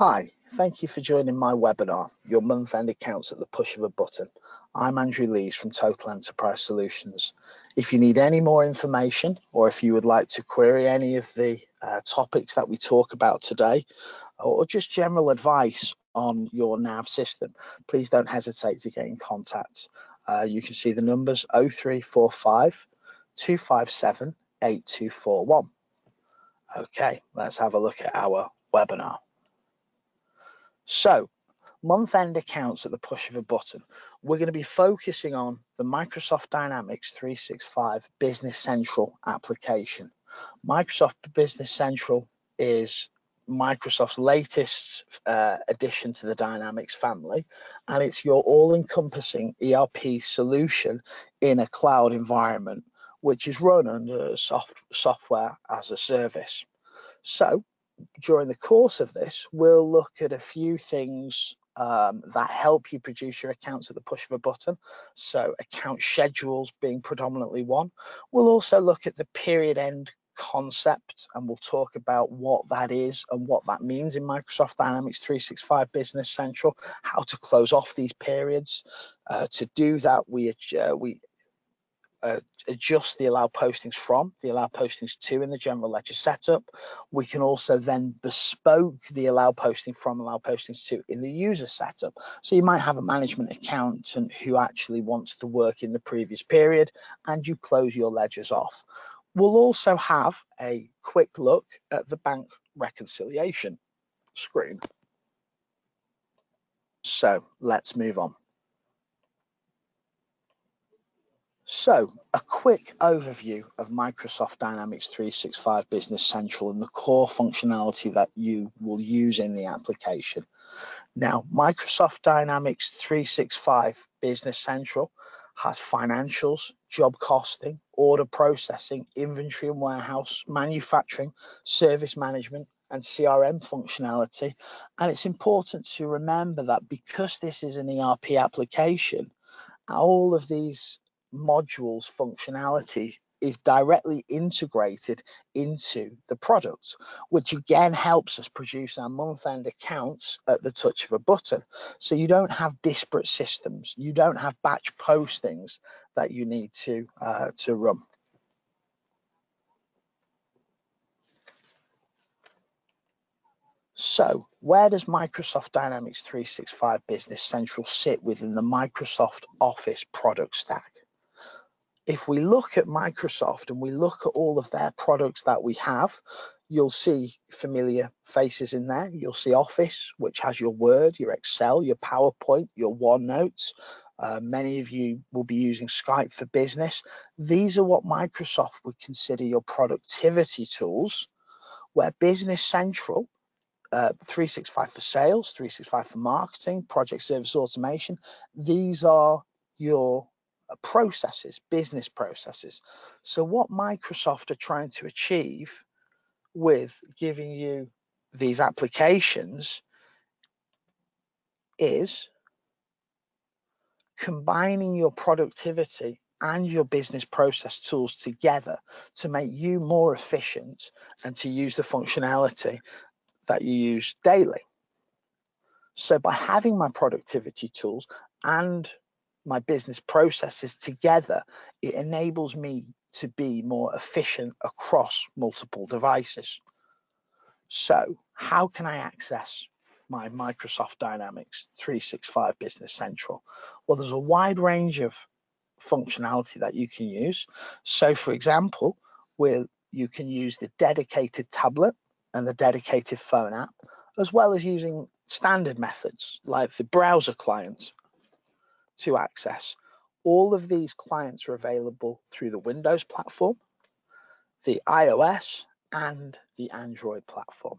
Hi, thank you for joining my webinar, Your Month-End Accounts at the Push of a Button. I'm Andrew Lees from Total Enterprise Solutions. If you need any more information or if you would like to query any of the uh, topics that we talk about today or just general advice on your NAV system, please don't hesitate to get in contact. Uh, you can see the numbers 0345 257 8241. Okay, let's have a look at our webinar. So month end accounts at the push of a button. We're going to be focusing on the Microsoft Dynamics 365 Business Central application. Microsoft Business Central is Microsoft's latest uh, addition to the Dynamics family, and it's your all-encompassing ERP solution in a cloud environment, which is run under soft, software as a service. So during the course of this, we'll look at a few things um, that help you produce your accounts at the push of a button. So account schedules being predominantly one. We'll also look at the period end concept and we'll talk about what that is and what that means in Microsoft Dynamics 365 Business Central, how to close off these periods. Uh, to do that, we, uh, we uh, adjust the allow postings from, the allow postings to in the general ledger setup. We can also then bespoke the allow posting from, allow postings to in the user setup. So you might have a management accountant who actually wants to work in the previous period and you close your ledgers off. We'll also have a quick look at the bank reconciliation screen. So let's move on. So a quick overview of Microsoft Dynamics 365 Business Central and the core functionality that you will use in the application. Now, Microsoft Dynamics 365 Business Central has financials, job costing, order processing, inventory and warehouse, manufacturing, service management, and CRM functionality. And it's important to remember that because this is an ERP application, all of these modules functionality is directly integrated into the product, which again helps us produce our month-end accounts at the touch of a button. So you don't have disparate systems, you don't have batch postings that you need to uh, to run. So where does Microsoft Dynamics 365 Business Central sit within the Microsoft Office product stack? If we look at Microsoft and we look at all of their products that we have, you'll see familiar faces in there. You'll see Office, which has your Word, your Excel, your PowerPoint, your OneNote. Uh, many of you will be using Skype for Business. These are what Microsoft would consider your productivity tools, where Business Central, uh, 365 for sales, 365 for marketing, project service automation, these are your processes, business processes. So what Microsoft are trying to achieve with giving you these applications is combining your productivity and your business process tools together to make you more efficient and to use the functionality that you use daily. So by having my productivity tools and my business processes together, it enables me to be more efficient across multiple devices. So how can I access my Microsoft Dynamics 365 Business Central? Well, there's a wide range of functionality that you can use. So for example, where you can use the dedicated tablet and the dedicated phone app, as well as using standard methods like the browser client to access. All of these clients are available through the Windows platform, the iOS, and the Android platform.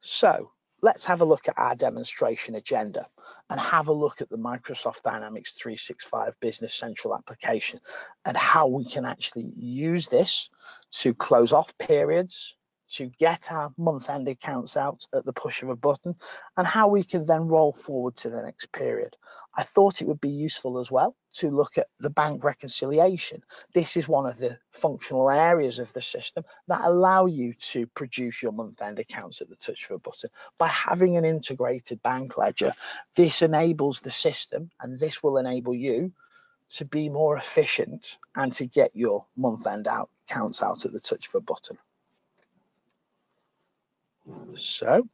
So let's have a look at our demonstration agenda and have a look at the Microsoft Dynamics 365 Business Central application and how we can actually use this to close off periods, to get our month end accounts out at the push of a button and how we can then roll forward to the next period. I thought it would be useful as well to look at the bank reconciliation. This is one of the functional areas of the system that allow you to produce your month end accounts at the touch of a button. By having an integrated bank ledger, this enables the system and this will enable you to be more efficient and to get your month end out counts out at the touch of a button. So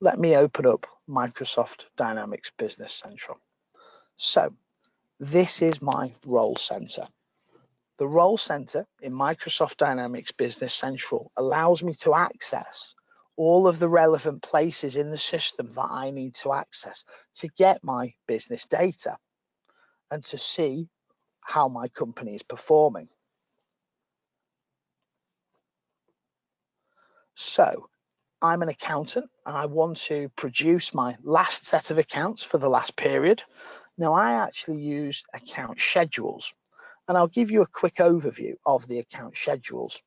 let me open up Microsoft Dynamics Business Central. So this is my role center. The role center in Microsoft Dynamics Business Central allows me to access all of the relevant places in the system that I need to access to get my business data and to see how my company is performing. So I'm an accountant and I want to produce my last set of accounts for the last period. Now I actually use account schedules and I'll give you a quick overview of the account schedules.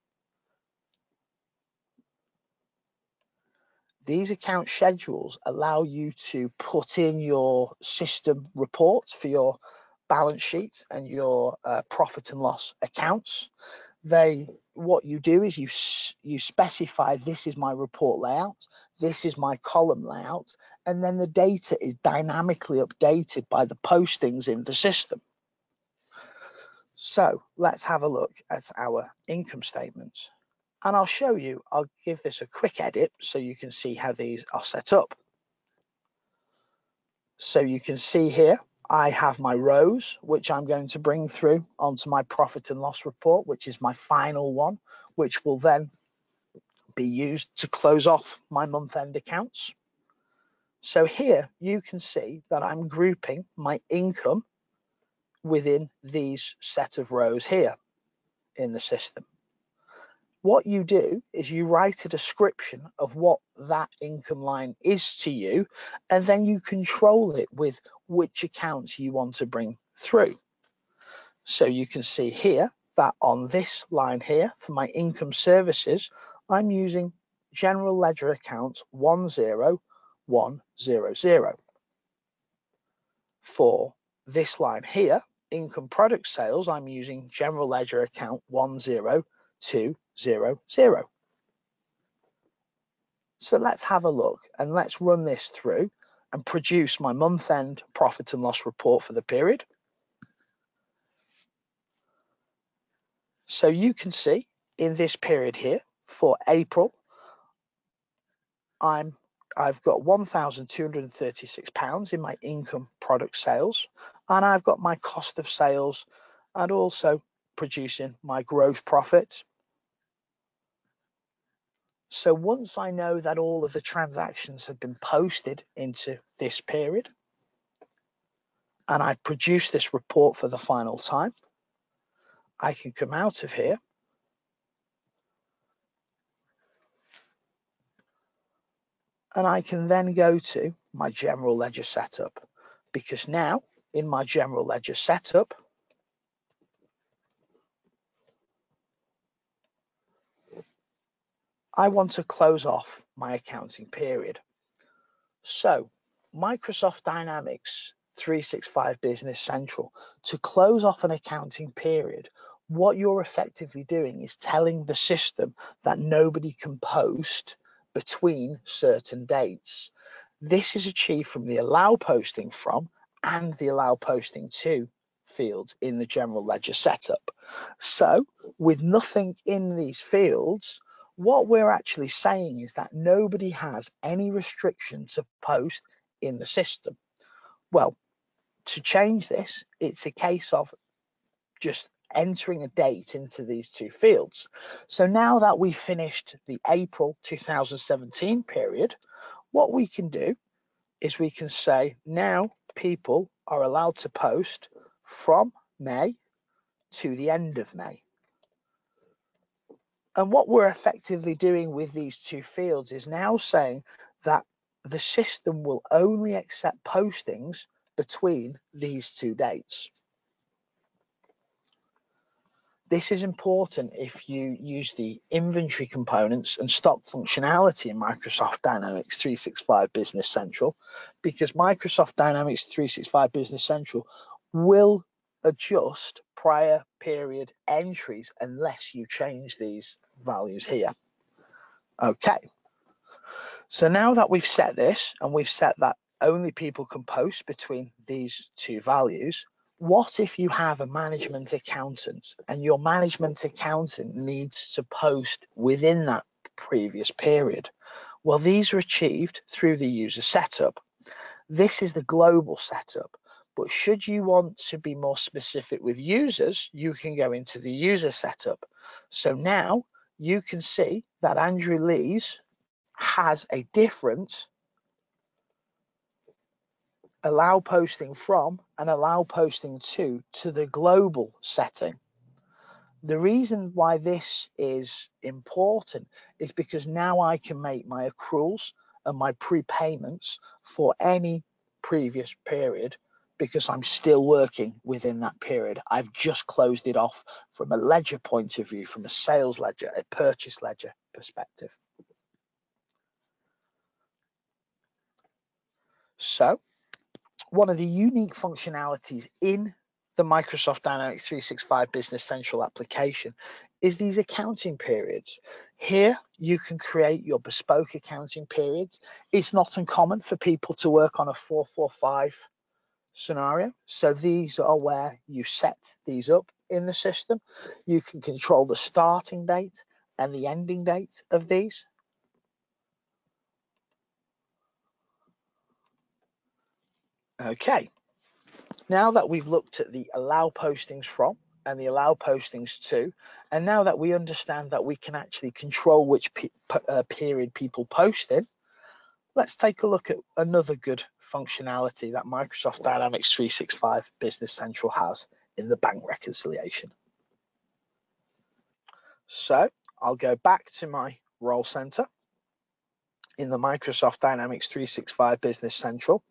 These account schedules allow you to put in your system reports for your balance sheet and your uh, profit and loss accounts they what you do is you you specify this is my report layout this is my column layout and then the data is dynamically updated by the postings in the system. So let's have a look at our income statements. And I'll show you I'll give this a quick edit so you can see how these are set up. So you can see here I have my rows, which I'm going to bring through onto my profit and loss report, which is my final one, which will then be used to close off my month end accounts. So here you can see that I'm grouping my income within these set of rows here in the system what you do is you write a description of what that income line is to you, and then you control it with which accounts you want to bring through. So you can see here that on this line here for my income services, I'm using general ledger account 10100. For this line here, income product sales, I'm using general ledger account 102 zero, zero. So let's have a look and let's run this through and produce my month end profit and loss report for the period. So you can see in this period here for April, I'm I've got £1,236 in my income product sales, and I've got my cost of sales and also producing my gross profit so once I know that all of the transactions have been posted into this period, and I produce this report for the final time, I can come out of here. And I can then go to my general ledger setup because now in my general ledger setup, I want to close off my accounting period. So Microsoft Dynamics 365 Business Central, to close off an accounting period, what you're effectively doing is telling the system that nobody can post between certain dates. This is achieved from the allow posting from and the allow posting to fields in the general ledger setup. So with nothing in these fields, what we're actually saying is that nobody has any restriction to post in the system. Well, to change this, it's a case of just entering a date into these two fields. So now that we've finished the April 2017 period, what we can do is we can say now people are allowed to post from May to the end of May. And what we're effectively doing with these two fields is now saying that the system will only accept postings between these two dates. This is important if you use the inventory components and stock functionality in Microsoft Dynamics 365 Business Central, because Microsoft Dynamics 365 Business Central will adjust prior period entries unless you change these values here. Okay, so now that we've set this and we've set that only people can post between these two values, what if you have a management accountant and your management accountant needs to post within that previous period? Well, these are achieved through the user setup. This is the global setup. But should you want to be more specific with users, you can go into the user setup. So now you can see that Andrew Lees has a different allow posting from and allow posting to to the global setting. The reason why this is important is because now I can make my accruals and my prepayments for any previous period because I'm still working within that period. I've just closed it off from a ledger point of view, from a sales ledger, a purchase ledger perspective. So one of the unique functionalities in the Microsoft Dynamics 365 Business Central application is these accounting periods. Here you can create your bespoke accounting periods. It's not uncommon for people to work on a 445 scenario. So these are where you set these up in the system. You can control the starting date and the ending date of these. Okay, now that we've looked at the allow postings from and the allow postings to, and now that we understand that we can actually control which pe uh, period people post in, let's take a look at another good functionality that Microsoft Dynamics 365 Business Central has in the bank reconciliation. So I'll go back to my role center in the Microsoft Dynamics 365 Business Central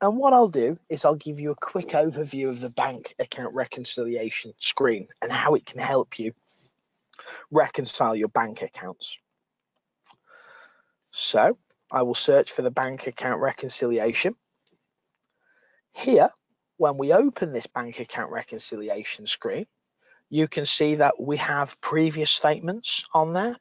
and what I'll do is I'll give you a quick overview of the bank account reconciliation screen and how it can help you reconcile your bank accounts. So I will search for the bank account reconciliation. Here, when we open this bank account reconciliation screen, you can see that we have previous statements on there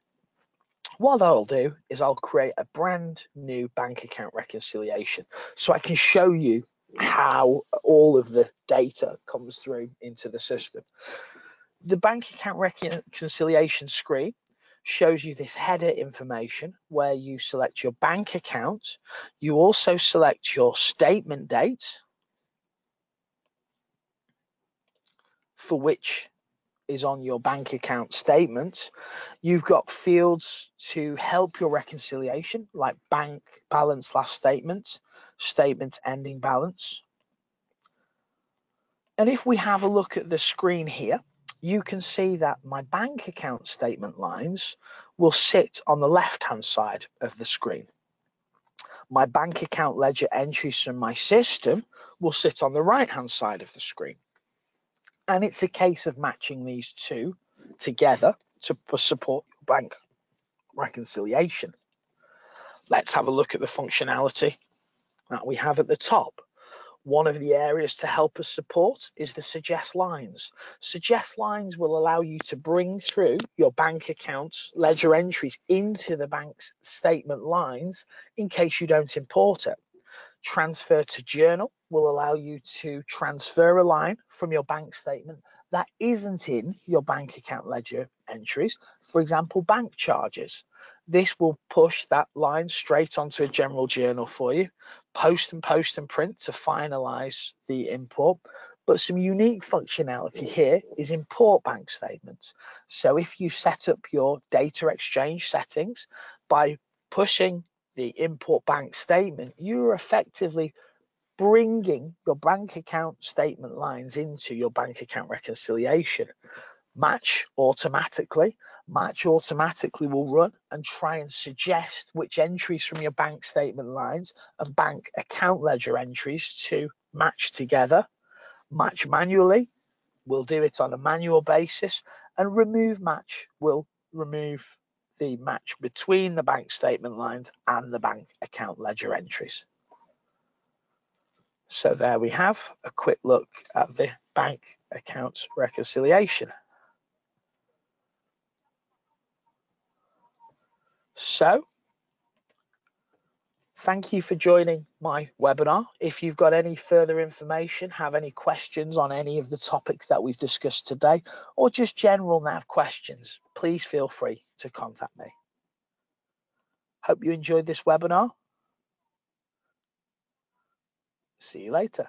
what I'll do is I'll create a brand new bank account reconciliation so I can show you how all of the data comes through into the system. The bank account reconciliation screen shows you this header information where you select your bank account. You also select your statement date for which is on your bank account statement. You've got fields to help your reconciliation, like bank balance last statement, statement ending balance. And if we have a look at the screen here, you can see that my bank account statement lines will sit on the left hand side of the screen. My bank account ledger entries from my system will sit on the right hand side of the screen. And it's a case of matching these two together to support bank reconciliation. Let's have a look at the functionality that we have at the top. One of the areas to help us support is the suggest lines. Suggest lines will allow you to bring through your bank accounts, ledger entries into the bank's statement lines in case you don't import it. Transfer to journal will allow you to transfer a line from your bank statement that isn't in your bank account ledger entries. For example, bank charges. This will push that line straight onto a general journal for you, post and post and print to finalize the import. But some unique functionality here is import bank statements. So if you set up your data exchange settings by pushing the import bank statement, you're effectively bringing your bank account statement lines into your bank account reconciliation. Match automatically. Match automatically will run and try and suggest which entries from your bank statement lines and bank account ledger entries to match together. Match manually. We'll do it on a manual basis And remove match will remove the match between the bank statement lines and the bank account ledger entries. So there we have a quick look at the bank accounts reconciliation. So thank you for joining my webinar. If you've got any further information, have any questions on any of the topics that we've discussed today, or just general NAV questions, please feel free to contact me. Hope you enjoyed this webinar. See you later.